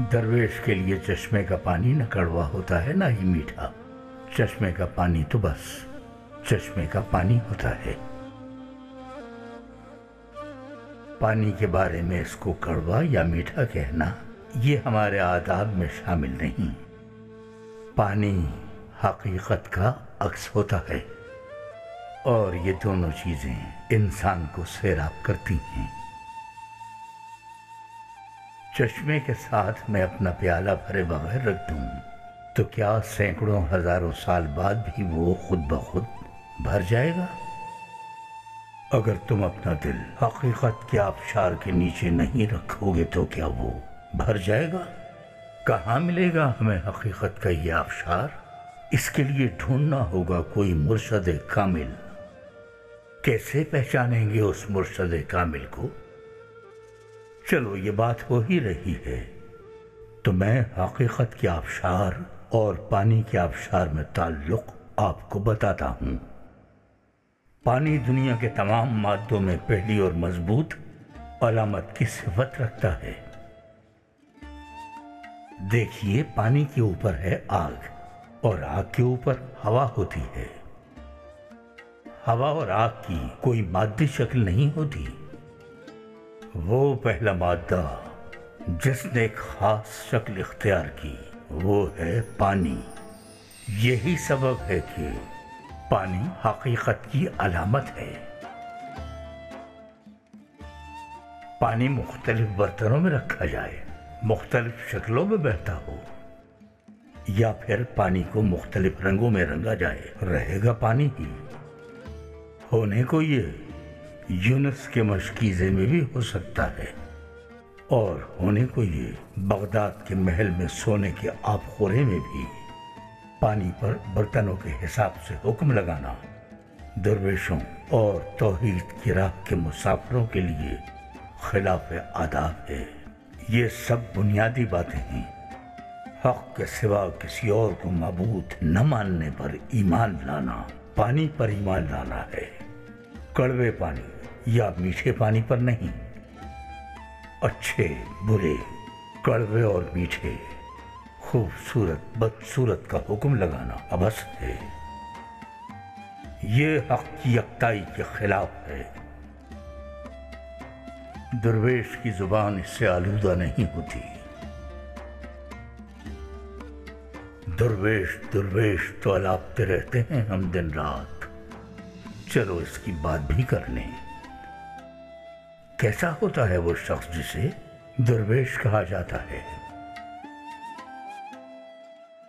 दरवेश के लिए चश्मे का पानी न कड़वा होता है, ना ही मीठा। चश्मे का पानी तो बस, चश्मे का पानी होता है। पानी के बारे में इसको कड़वा या मीठा कहना, ये हमारे आदाब में शामिल नहीं। पानी हकीकत का अक्स होता है, और ये दोनों चीज़ें इंसान को सैराब करती हैं। चश्मे के साथ मैं अपना प्याला भरे बगैर रख दूँ तो क्या सैकड़ों हज़ारों साल बाद भी वो खुद ब खुद भर जाएगा? अगर तुम अपना दिल हकीकत के आबशार के नीचे नहीं रखोगे तो क्या वो भर जाएगा? कहाँ मिलेगा हमें हकीकत का ये आबशार? इसके लिए ढूंढना होगा कोई मुर्शद कामिल। कैसे पहचानेंगे उस मुर्शद कामिल को? चलो, ये बात हो ही रही है। तो मैं हकीकत के आबशार और पानी के आबशार में ताल्लुक आपको बताता हूँ। पानी दुनिया के तमाम मादों में पहली और मज़बूत अलामत की सिफत रखता है। देखिए, पानी के ऊपर है आग और आग के ऊपर हवा होती है। हवा और आग की कोई मादी शक्ल नहीं होती। वो पहला मादा जिसने खास शक्ल इख्तियार की, वो है पानी। यही सबब है कि पानी हकीकत की अलामत है। पानी मुख्तलिफ़ बर्तनों में रखा जाए, मुख्तलिफ़ शक्लों में बहता हो, या फिर पानी को मुख्तलिफ़ रंगों में रंगा जाए, रहेगा पानी ही। होने को ये यूनस के मशकीज़े में भी हो सकता है। और होने को ये, बगदाद के महल में सोने के आबखोरे में भी, पानी पर बर्तनों के हिसाब से हुक्म लगाना, दरवेशों और तोहहीद की राह के मुसाफरों के लिए खिलाफ आदाब है। ये सब बुनियादी बातें हैं। हक के सिवा किसी और को मबूत न मानने पर ईमान लाना, पानी पर ईमान लाना है। कड़वे पानी या मीठे पानी पर नहीं। अच्छे, बुरे, कड़वे और मीठे, खूबसूरत, बदसूरत का हुक्म लगाना अबस है। ये हक की यकताई के खिलाफ है। दुर्वेश की ज़ुबान इससे आलूदा नहीं होती। दुर्वेश दुर्वेश तो अलापते रहते हैं हम दिन रात। चलो इसकी बात भी कर लें। कैसा होता है वो शख्स जिसे दरवेश कहा जाता है?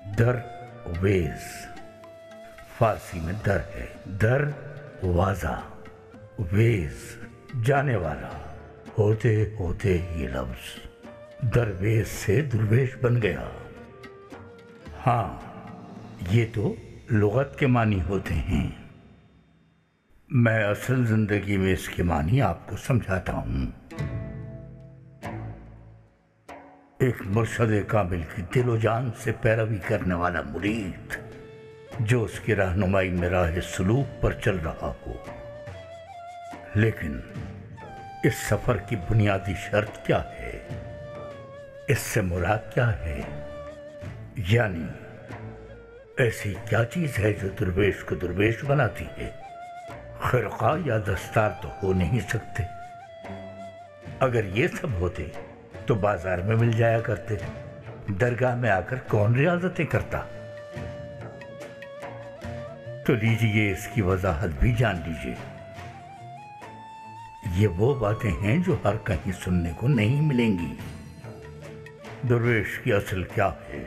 दर वेज फारसी में दर है। दर वाजा वेज जाने वाला। होते होते ये लफ्ज। दरवेज से दुर्वेश बन गया। हाँ ये तो लुगत के मानी होते हैं। मैं असल ज़िंदगी में इसके मानी आपको समझाता हूँ। एक मुर्शद काबिल की दिलो जान से पैरवी करने वाला मुरीद, जो उसकी रहनुमाई में राह सलूक पर चल रहा हो। लेकिन इस सफ़र की बुनियादी शर्त क्या है? इससे मुराद क्या है? यानी ऐसी क्या चीज़ है जो दुर्वेश को दुर्वेश बनाती है? खिरका या दस्तार तो हो नहीं सकते। अगर ये सब होते तो बाज़ार में मिल जाया करते। दरगाह में आकर कौन रियाजतें करता? तो लीजिए, इसकी वजाहत भी जान लीजिए। ये वो बातें हैं जो हर कहीं सुनने को नहीं मिलेंगी। दुर्वेश की असल क्या है?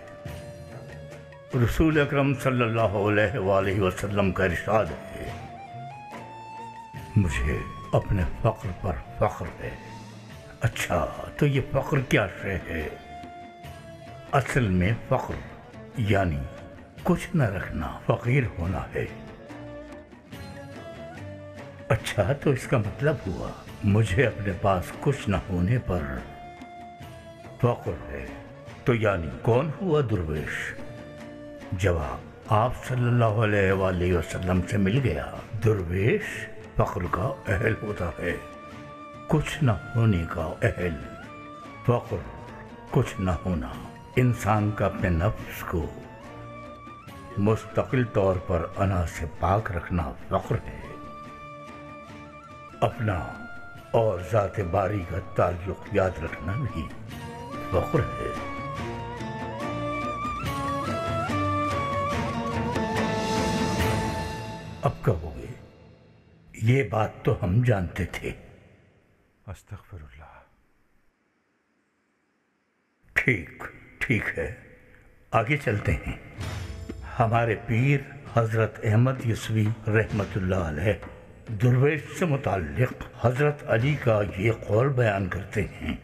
रसूल अकरम सल्लल्लाहु अलैहि वसल्लम का इरशाद है। मुझे अपने फख्र पर फख्र है। अच्छा तो ये फख्र क्या शय है? असल में फख्र, यानी कुछ न रखना फकीर होना है। अच्छा तो इसका मतलब हुआ, मुझे अपने पास कुछ न होने पर फख्र है। तो यानी कौन हुआ दुर्वेश? जवाब आप सल्लल्लाहु अलैहि वसल्लम से मिल गया। दुर्वेश? फख्र का अहल होता है। कुछ न होने का अहल। फख्र कुछ न होना। इंसान का अपने नफ्स को मुस्तकिल तौर पर अना से पाक रखना फख्र है। अपना और ज़ात बारी का ताल्लुक याद रखना भी फख्र है। अब कहोगे ये बात तो हम जानते थे। ठीक ठीक है। आगे चलते हैं। हमारे पीर हज़रत अहमद यसवी रहमत दुर्वेश से मुतक़ हज़रत अली का ये कौल बयान करते हैं।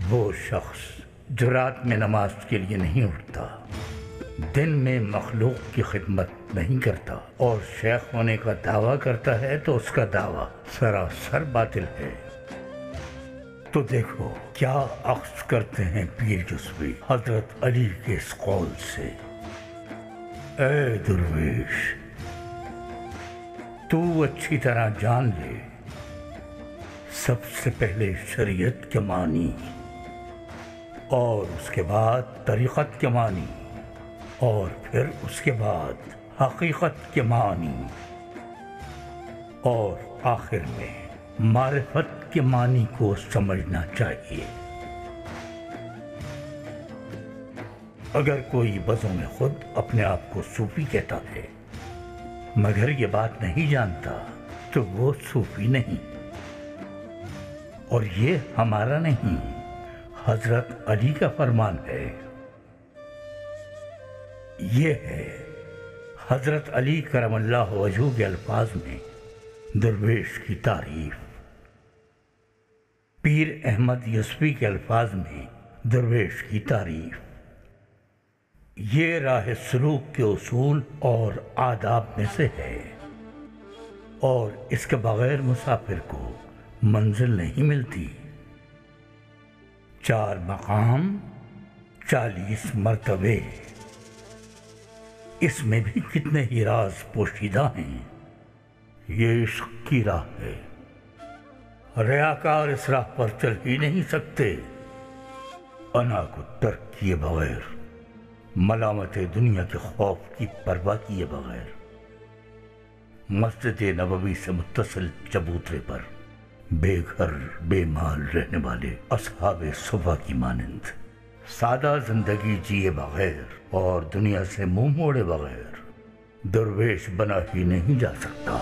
वो शख्स जो रात में नमाज़ के लिए नहीं उठता। दिन में मखलूक की खिदमत नहीं करता और शेख होने का दावा करता है तो उसका दावा सरासर बातिल है। तो देखो क्या अक्स करते हैं पीर जसवी हज़रत अली के इस कौल से। ए दुर्वेश, तू अच्छी तरह जान ले, सबसे पहले शरीयत के मानी और उसके बाद तरीक़त के मानी। और फिर उसके बाद हकीकत के मानी। और आखिर में मारफत के मानी को समझना चाहिए। अगर कोई बजों में खुद अपने आप को सूफी कहता है, मगर ये बात नहीं जानता तो वो सूफी नहीं। और ये हमारा नहीं, हज़रत अली का फरमान है। ये है हज़रत अली करमल्ला वज़ू के अल्फाज में दरवेश की तारीफ़। पीर अहमद यसवी के अल्फाज में दरवेश की तारीफ़। ये राह सलूक के उसूल और आदाब में से है और इसके बगैर मुसाफिर को मंजिल नहीं मिलती। चार मकाम, चालीस मरतबे। इसमें भी कितने ही राज पोशीदा हैं। ये इश्क की राह है। रयाकार इस राह पर चल ही नहीं सकते। अना को तर्क किए बगैर, मलामत दुनिया के खौफ की परवाह किए बगैर। मस्जिद नबवी से मुतसिल चबूतरे पर बेघर, बेमाल रहने वाले असहाब सुबह की मानंद। सादा ज़िंदगी जिए बगैर और दुनिया से मुँह मोड़े बगैर, दरवेश बना ही नहीं जा सकता।